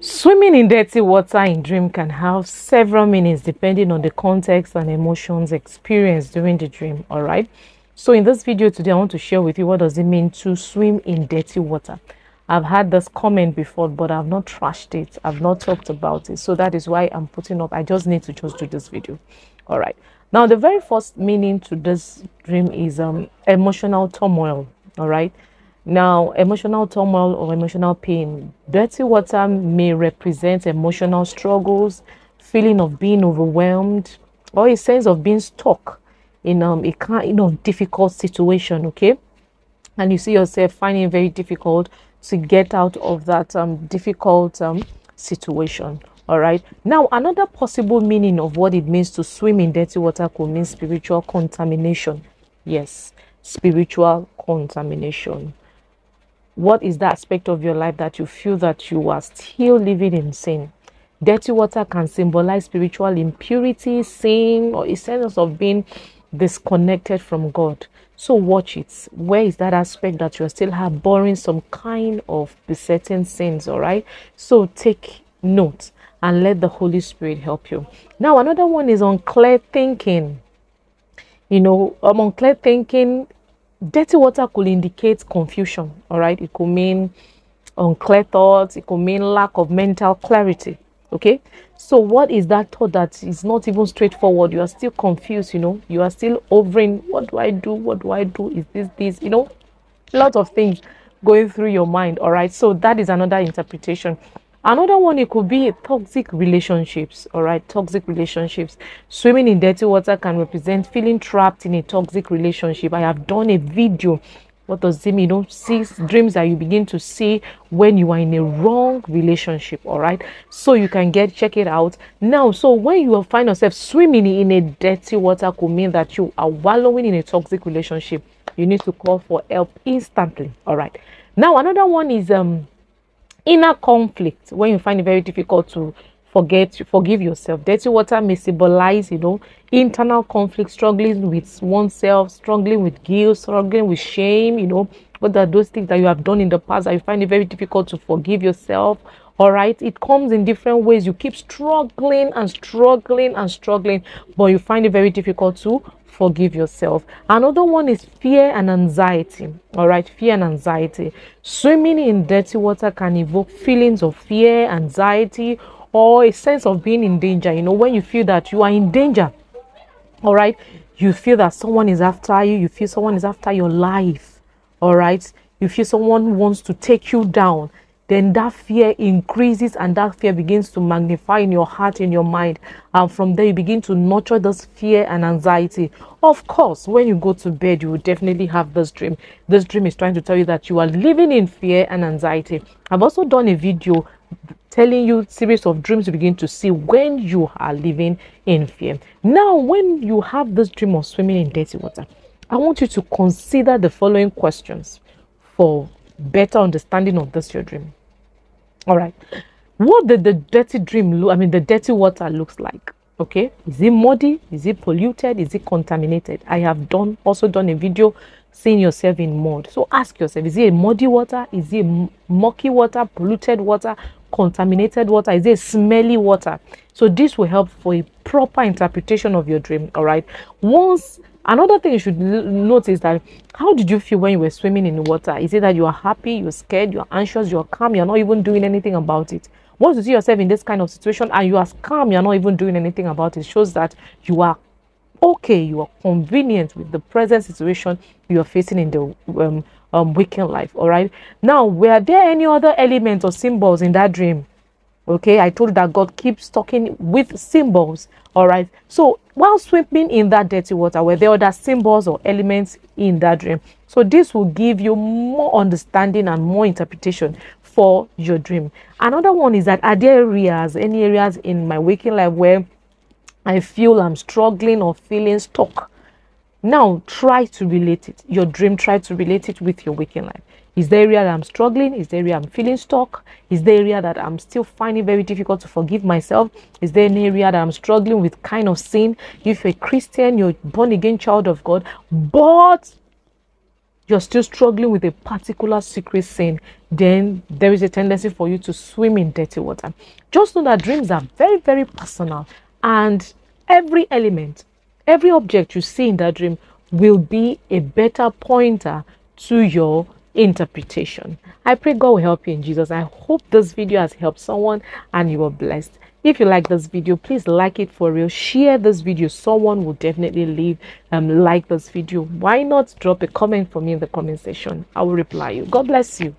Swimming in dirty water in dream can have several meanings depending on the context and emotions experienced during the dream. All right. So in this video today, I want to share with you what does it mean to swim in dirty water. I've had this comment before, but I've not trashed it. I've not talked about it. So that is why I'm putting up. I just need to just do this video. All right. Now, the very first meaning to this dream is um, emotional turmoil. All right. Now, emotional turmoil or emotional pain. Dirty water may represent emotional struggles, feeling of being overwhelmed, or a sense of being stuck in um, a kind of difficult situation. Okay. And you see yourself finding it very difficult to get out of that um, difficult um, situation. All right. Now, another possible meaning of what it means to swim in dirty water could mean spiritual contamination. Yes, spiritual contamination. What is the aspect of your life that you feel that you are still living in sin? Dirty water can symbolize spiritual impurity, sin, or a sense of being disconnected from God. So watch it. Where is that aspect that you're still harboring some kind of besetting sins? All right. So take note and let the Holy Spirit help you. Now, another one is unclear thinking. You know, um, unclear thinking dirty water could indicate confusion all right? It could mean unclear thoughts it could mean lack of mental clarity okay? So what is that thought that is not even straightforward? You are still confused you know? You are still hovering what do i do? What do i do? Is this this you know? A lot of things going through your mind all right? So that is another interpretation Another one, it could be toxic relationships, all right? Toxic relationships. Swimming in dirty water can represent feeling trapped in a toxic relationship. I have done a video. What does it mean? You know, six dreams that you begin to see when you are in a wrong relationship, all right? So you can get check it out now. So when you find yourself swimming in a dirty water, could mean that you are wallowing in a toxic relationship. You need to call for help instantly, all right? Now, another one is um inner conflict when you find it very difficult to forget forgive yourself. Dirty water may symbolize you know internal conflict struggling with oneself struggling with guilt struggling with shame you know. What are those things that you have done in the past that you find it very difficult to forgive yourself all right it comes in different ways you keep struggling and struggling and struggling but you find it very difficult to forgive yourself. Another one is fear and anxiety. All right, fear and anxiety. Swimming in dirty water can evoke feelings of fear, anxiety, or a sense of being in danger. You know, when you feel that you are in danger, all right, you feel that someone is after you, you feel someone is after your life, all right, you feel someone wants to take you down then that fear increases and that fear begins to magnify in your heart, in your mind. And from there, you begin to nurture this fear and anxiety. Of course, when you go to bed, you will definitely have this dream. This dream is trying to tell you that you are living in fear and anxiety. I've also done a video telling you series of dreams you begin to see when you are living in fear. Now, when you have this dream of swimming in dirty water, I want you to consider the following questions for better understanding of this your dream. All right. What did the dirty dream look? I mean, the dirty water looks like. Okay. Is it muddy? Is it polluted? Is it contaminated? I have done also done a video seeing yourself in mud. So ask yourself: Is it a muddy water? Is it murky water? Polluted water? Contaminated water? Is it smelly water? So this will help for a proper interpretation of your dream. All right. Once Another thing you should notice is that how did you feel when you were swimming in the water? Is it that you are happy, you're scared, you're anxious, you're calm, you're not even doing anything about it? Once you see yourself in this kind of situation and you are calm, you're not even doing anything about it, shows that you are okay, you are convenient with the present situation you are facing in the um, um, waking life. All right. Now, were there any other elements or symbols in that dream? Okay, I told you that God keeps talking with symbols. All right. So while swimming in that dirty water, were there other symbols or elements in that dream? So this will give you more understanding and more interpretation for your dream. Another one is that are there areas, any areas in my waking life where I feel I'm struggling or feeling stuck? Now try to relate it. Your dream, try to relate it with your waking life. Is the area that I'm struggling? Is the area I'm feeling stuck? Is the area that I'm still finding very difficult to forgive myself? Is there an area that I'm struggling with kind of sin? If you're a Christian, you're born again child of God, but you're still struggling with a particular secret sin, then there is a tendency for you to swim in dirty water. Just know that dreams are very, very personal, and every element, every object you see in that dream will be a better pointer to your interpretation. I pray God will help you in Jesus. I hope this video has helped someone and you are blessed. If you like this video, please like it for real. Share this video. Someone will definitely leave um like this video. Why not drop a comment for me in the comment section? I will reply you. God bless you.